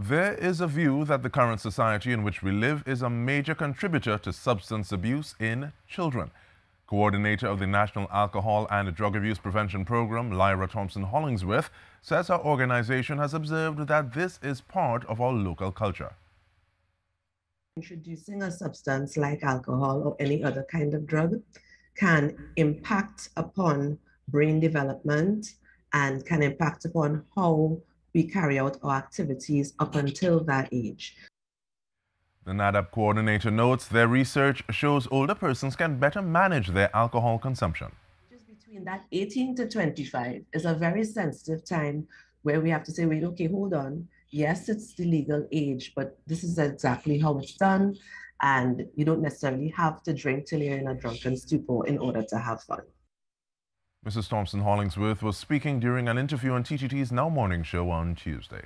There is a view that the current society in which we live is a major contributor to substance abuse in children. Coordinator of the National Alcohol and Drug Abuse Prevention Program, Lyra Thompson Hollingsworth, says her organization has observed that this is part of our local culture. Introducing a substance like alcohol or any other kind of drug can impact upon brain development and can impact upon how we carry out our activities up until that age. The NADAPP coordinator notes their research shows older persons can better manage their alcohol consumption. Just between that 18 to 25 is a very sensitive time where we have to say, wait, okay, hold on. Yes, it's the legal age, but this is exactly how it's done. And you don't necessarily have to drink till you're in a drunken stupor in order to have fun. Mrs. Thompson Hollingsworth was speaking during an interview on TTT's Now Morning show on Tuesday.